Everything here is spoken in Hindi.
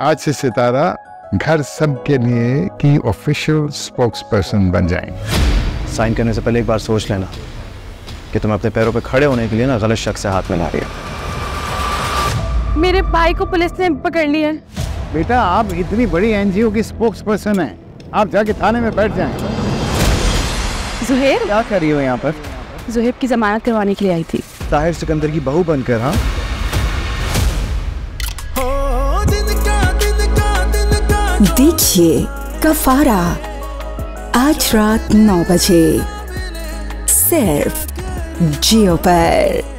आज से सितारा घर सब के लिए की ऑफिशियल स्पोक्स पर्सन बन जाएँगे साइन करने से पहले एक बार सोच लेना कि तुम अपने पैरों पर पे खड़े होने के लिए ना गलत शख्स से हाथ मिला रही हो। मेरे भाई को पुलिस ने पकड़ लिया है। बेटा आप इतनी बड़ी एनजीओ की स्पोक्स पर्सन है। आप जाके थाने में बैठ जाएँ। जुहेर? क्या कर रही हो यहाँ पर? जुहेब की जमानत करवाने के लिए आई थी। ताहिर सिकंदर की बहू बनकर हाँ? देखिए कफारा। आज रात नौ बजे। सिर्फ़ जियो पर।